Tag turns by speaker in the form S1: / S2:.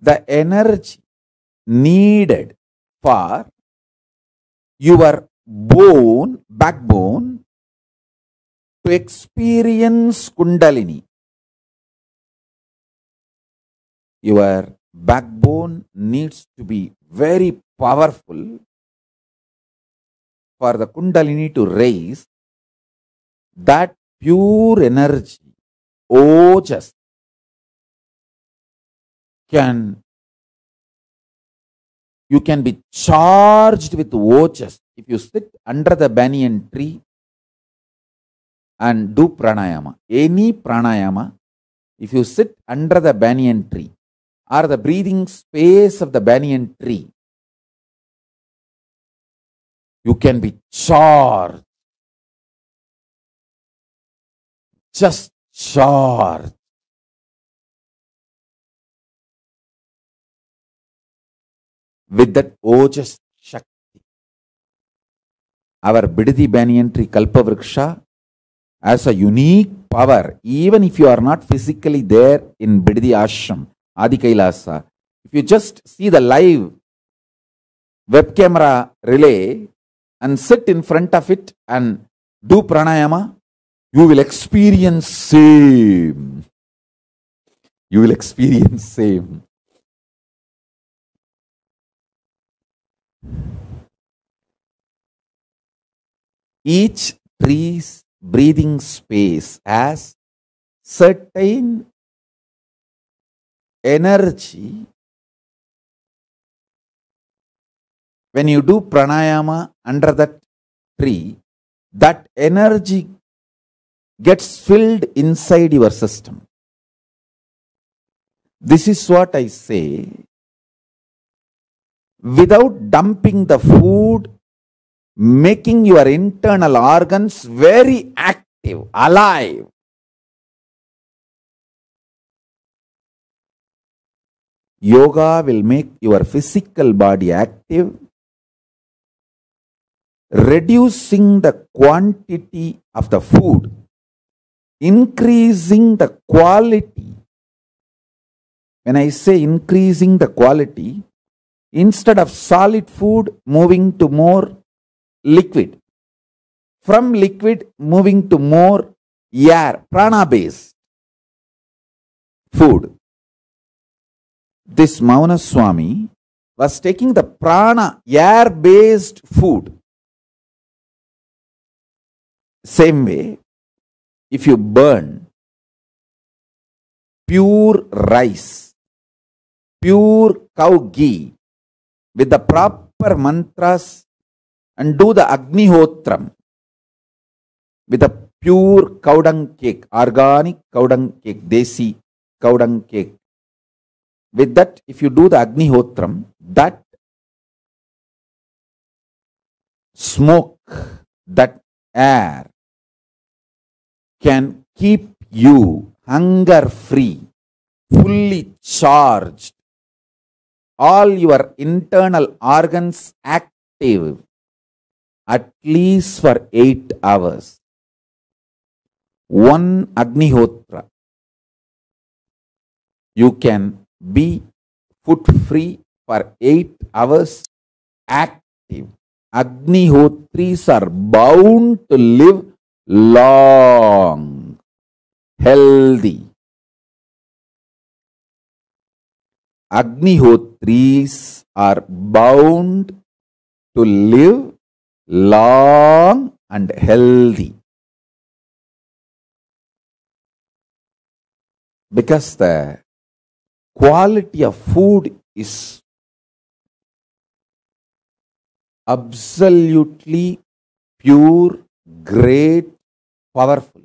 S1: the energy needed for your bone, backbone, to experience Kundalini. Your backbone needs to be very powerful for the Kundalini to raise that pure energy, oh, ojas, can you can be charged with ojas if you sit under the banyan tree and do pranayama. Any pranayama, if you sit under the banyan tree or the breathing space of the banyan tree, you can be charged. Just charged. With that ojas shakti. Our Bidadi banyan tree Kalpavriksha has a unique power, even if you are not physically there in Bidadi Ashram, Adi Kailasa. If you just see the live web camera relay and sit in front of it and do pranayama, you will experience same. You will experience same. Each tree's breathing space has certain energy when you do pranayama under that tree, that energy gets filled inside your system. This is what I say. Without dumping the food, making your internal organs very active, alive. Yoga will make your physical body active, reducing the quantity of the food, increasing the quality. When I say increasing the quality, instead of solid food, moving to more liquid. From liquid, moving to more air, prana based food. This Mauna Swami was taking the prana, air based food. Same way, if you burn pure rice, pure cow ghee with the proper mantras and do the Agnihotram with a pure cow dung cake, organic cow dung cake, desi cow dung cake. With that, if you do the Agnihotram, that smoke, that air can keep you hunger free, fully charged, all your internal organs active at least for 8 hours. One Agnihotra. You can be foot free for 8 hours active. Agnihotris are bound to live long, healthy. Agnihotris are bound to live long and healthy. Because the quality of food is absolutely pure, great, powerful.